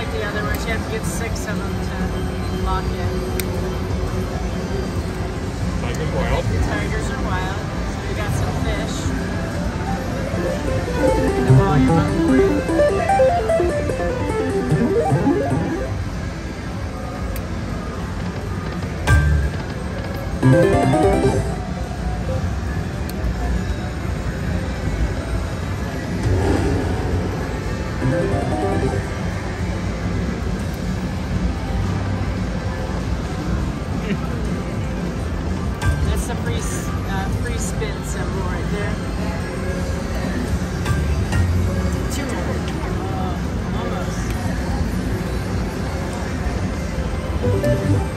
like the other ones. You have to get six of them to lock in. Tiger's wild. Tigers are wild. So we got some fish. The volume up for you. That's the free, uh, free spin symbol right there. Two more. Uh, almost.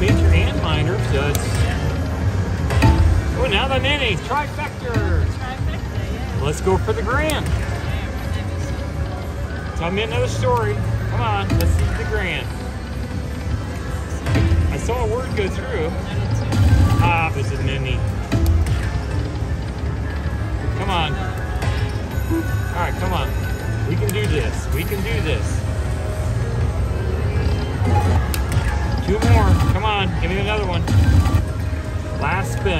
Major and minor. So it's. Oh, now the minis. Trifectors. Trifecta, yeah. Let's go for the grand. Tell me another story. Come on, let's see the grand. I saw a word go through. I did too. Ah, this is mini. Come on. All right, come on. We can do this. We can do this. Two more. Come on, give me another one. Last spin.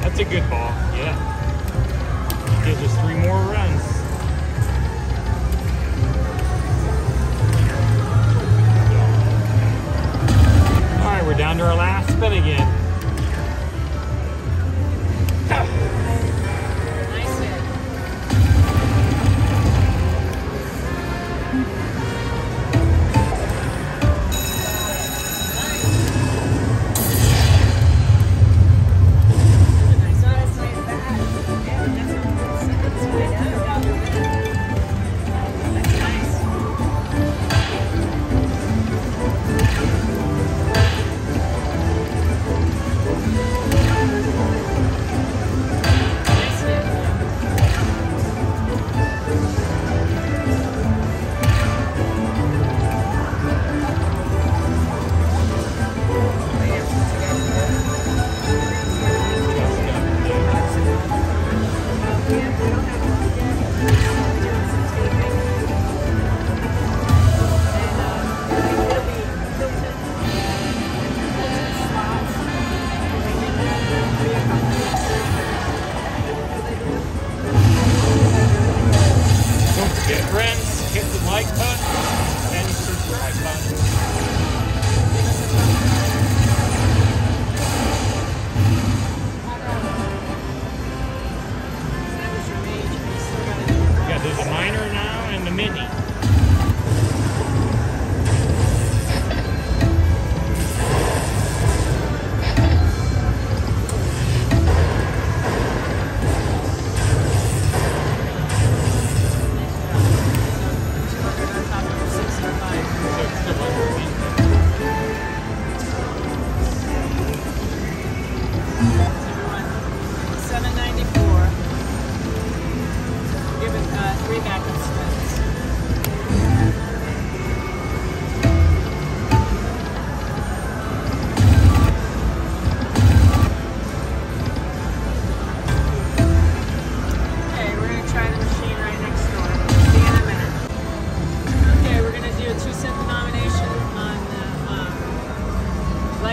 That's a good ball. Yeah. Gives us three more runs. All right, we're down to our last spin again.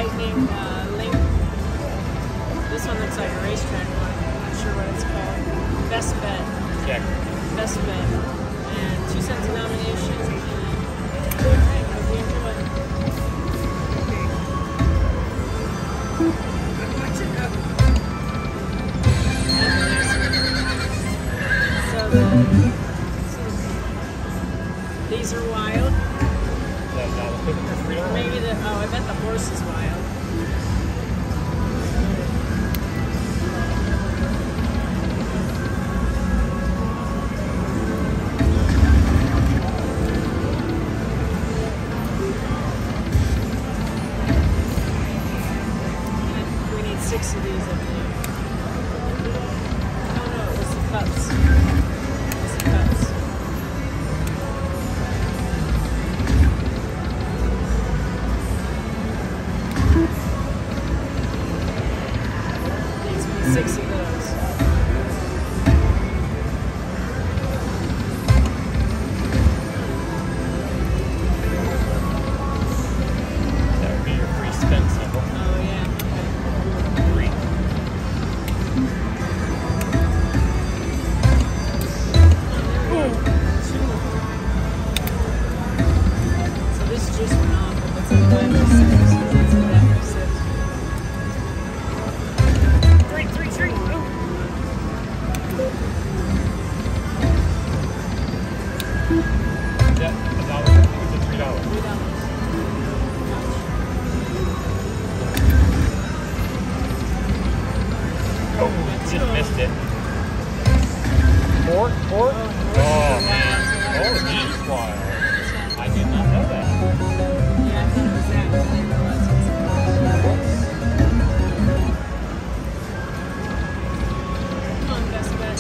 lightning uh, link. This one looks like a racetrack one. I'm not sure what it's called. Best bet. Check. Best bet. And two cents denomination. just missed it. Pork? Pork? Oh, man. Oh, wild. I did not know that. Come on, best bet.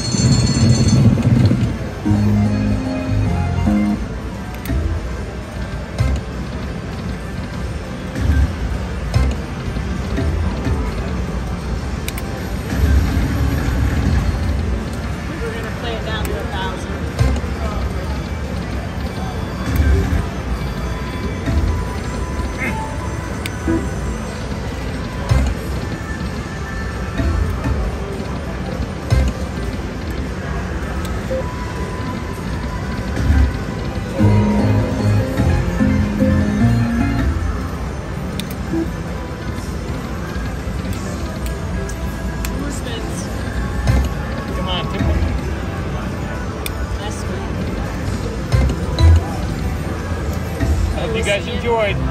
destroyed